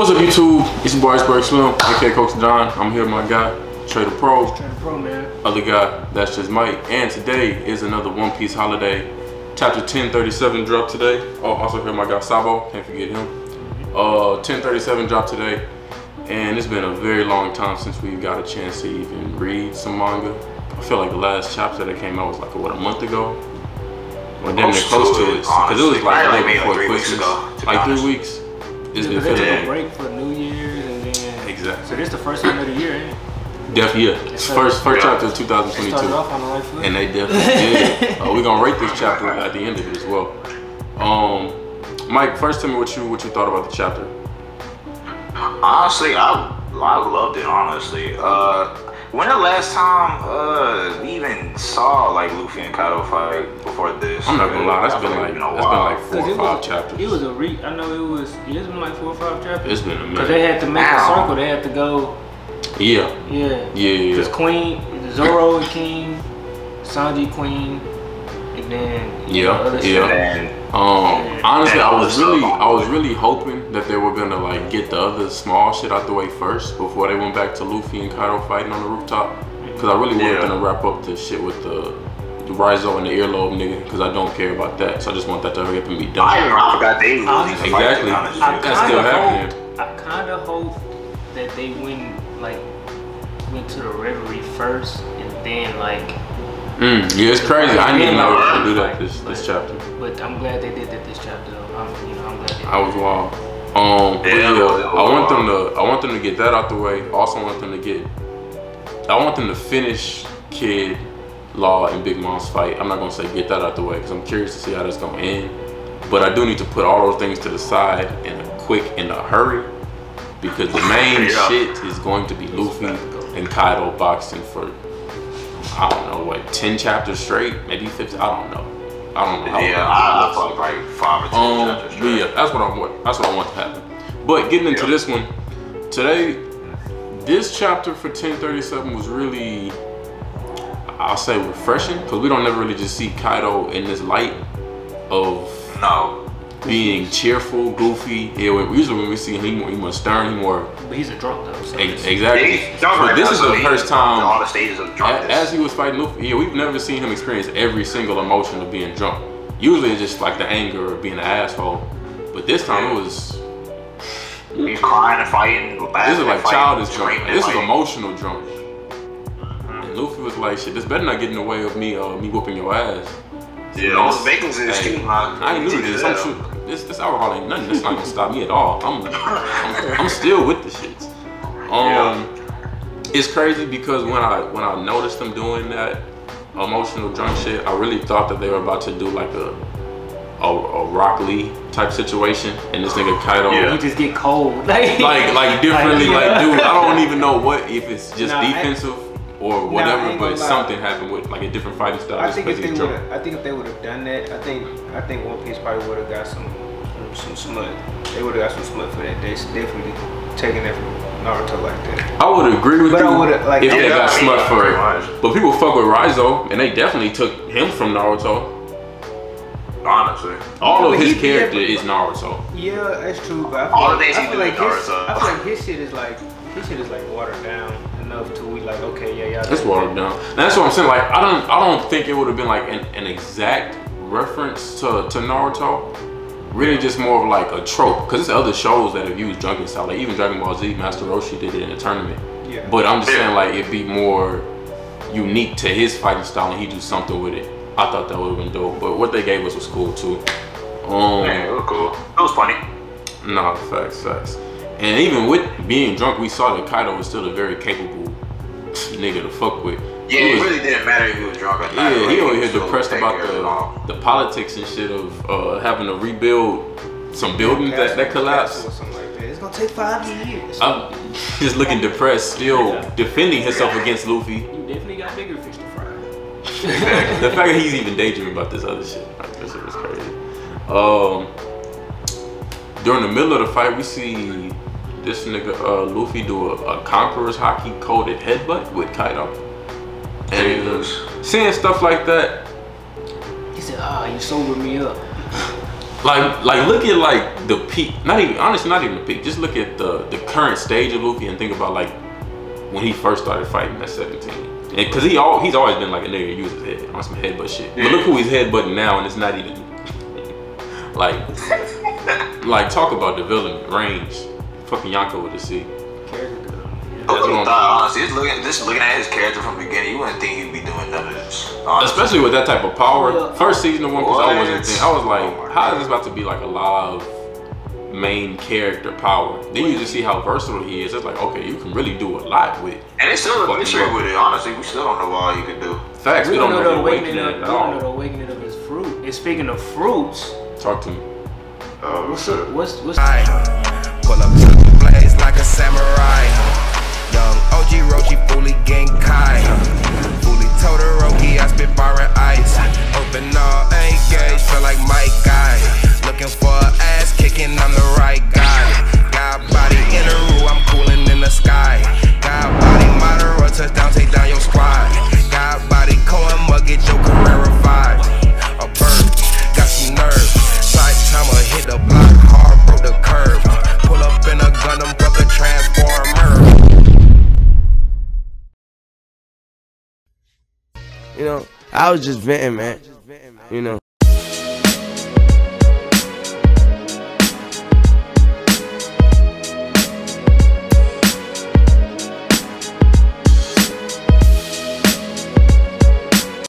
What's up, YouTube? It's your boy Iceberg Slim, aka Coach John. I'm here with my guy, Trader Pro. Trader Pro, man. Other guy, that's just Mike. And today is another One Piece holiday. Chapter 1037 dropped today. Oh, also here my guy Sabo, can't forget him. Uh, 1037 dropped today. And it's been a very long time since we got a chance to even read some manga. I feel like the last chapter that came out was like, what, a month ago? Or damn near close to it. Because it was like right like before three weeks Christmas. ago, like three weeks. It's been But they took a break for New Year's and then. Exactly. So this is the first one of the year, ain't it? Def, yeah. It's so- first first Yeah. chapter of 2022. off on the right foot. And they definitely did. Uh, we're gonna rate this chapter at the end of it as well. Um, Mike, first tell me what you what you thought about the chapter. Honestly, I I loved it. Honestly, uh, when the last time uh we even saw like Luffy and Kaido fight before this? I'm not gonna lie, that's been feel like it's that's a been like four or five was, chapters. It was a re. I know it was. It's been like four or five chapters. it's been a Because they had to make a Ow. circle. They had to go. Yeah, Yeah. yeah, yeah. Because Queen, Zoro and King, Sanji Queen, and then Yeah, know, yeah. Stuff. And Um, honestly, I was really, I was really hoping that they were gonna like get the other small shit out the way first before they went back to Luffy and Kaido fighting on the rooftop. Cause I really wanted Yeah. them to wrap up the shit with the, the Raizo and the earlobe nigga. Cause I don't care about that. So I just want that to hurry up and be done. I even I forgot they losing Honestly. Exactly. To be honest I. That's still kinda happening. hope- I kind of hope that they went like went to the reverie first and then like. Mm, yeah, it's crazy. I didn't even know they gonna do that Like, this this chapter. But I'm glad they did that this chapter. Though. I'm, you know, I'm glad. They I was wild. Um, but Yeah, yeah, was I want them to, I want them to get that out the way. Also want them to get, I want them to finish Kid, Law, and Big Mom's fight. I'm not gonna say get that out the way because I'm curious to see how that's gonna end. But I do need to put all those things to the side in a quick, in a hurry, because the main Yeah. shit is going to be Luffy and Kaido boxing for, I don't know what, ten chapters straight, maybe 50. I don't know. I don't know. how Yeah, I look like five or ten um, chapters straight. yeah, that's what I want. That's what I want to happen. But getting into Yeah. this one today, this chapter for 1037 was really, I'll say, refreshing because we don't never really just see Kaido in this light of No, being cheerful, goofy. Yeah, we- usually when we see him, he more, he more stern, he more But he's a drunk though. So ex- exactly. He's drunk right this now, is so the he- first All the stages of a- drunkenness. as he was fighting Luffy, yeah, we've never seen him experience every single emotion of being drunk. Usually it's just like the anger or being an asshole. But this time it was He's crying and fighting. this is like fighting, childish drunk. screaming, This is emotional drunk. And Luffy was like, shit, this better not get in the way of me uh me whooping your ass. Yeah, all the bacon's in his Hey, skin. man. I ain't new to this. I'm sure this this alcohol ain't nothing. This not gonna stop me at all. I'm I'm, I'm still with the shits. Um it's crazy because when I when I noticed them doing that emotional drunk shit, I really thought that they were about to do like a a, a Rock Lee type situation, and this nigga Kaido Yeah. he just get cold. Like like like differently like yeah. dude i don't even know what if it's just Nah, I- defensive or whatever ain't but gonna lie. something happened with like a different fighting style I think if they would, I think if they would have done that, I think, I think One Piece probably would have got some, some smut. They would have got some smut for that. They definitely taking that from Naruto like that. i would agree with But you I would've, like, if they got I smut for pretty it much. but people fuck with Raizo and they definitely took him from naruto Honestly. all Yeah, of his he- character yeah, but- is naruto Yeah, that's true. But I feel All the like, things I he feel did like with his, I feel like his shit is like, his shit is like watered down enough to we like, okay, yeah, yeah. it's watered down and that's what i'm saying like i don't i don't think it would have been like an, an exact reference to to naruto really just more of like a trope because there's other shows that have used drunken style like even dragon ball z master roshi did it in a tournament Yeah. But I'm just saying, like, it'd be more unique to his fighting style, and he do something with it. I thought that would have been dope. But what they gave us was cool too. Um, Man, it was cool. It was funny. nah, facts, facts. And even with being drunk, we saw that Kaido was still a very capable nigga to fuck with. Yeah, He it really didn't matter if he was drunk or not. yeah, Like, he over was here depressed about care of it all. the the politics and shit of uh, having to rebuild some buildings that, that collapsed. Or something like that. It's gonna take five years. I'm just looking depressed, still Yeah. defending himself against Luffy. You definitely got bigger fish to fry. the fact that he's even daydreaming about this other shit, like this shit was crazy. Um, during the middle of the fight, we see this nigga uh, Luffy do a, a conqueror's haki coded headbutt with Kaido, and Jesus. seeing stuff like that, He said, "Ah, you sobered me up." Like, like look at like the peak. Not even honestly, not even the peak. Just look at the the current stage of Luffy and think about like when he first started fighting at 17. And because he all he's always been like a nigga who uses head on some headbutt shit. But look who he's headbutting now, and it's not even like like talk about development range. Fucking Yonko with the C. Character good. I That's would've I'm- thought, honestly, just looking, just looking at his character from the beginning, you wouldn't think he'd be doing none of this. honestly. Especially with that type of power. Yeah. First season of One Piece, I wasn't thinking. I was like, Oh my how is God. this about to be like a lot of main character power? Then you just see how versatile he is. It's like, okay, you can really do a lot with And it's still a mystery with it. Honestly, we still don't know all you can do. facts. We don't know the awakening awakening of, at we don't know the all. awakening of his fruit. And speaking of fruits, Talk to me. Oh, what's up? What's what's I was just venting, man. You know.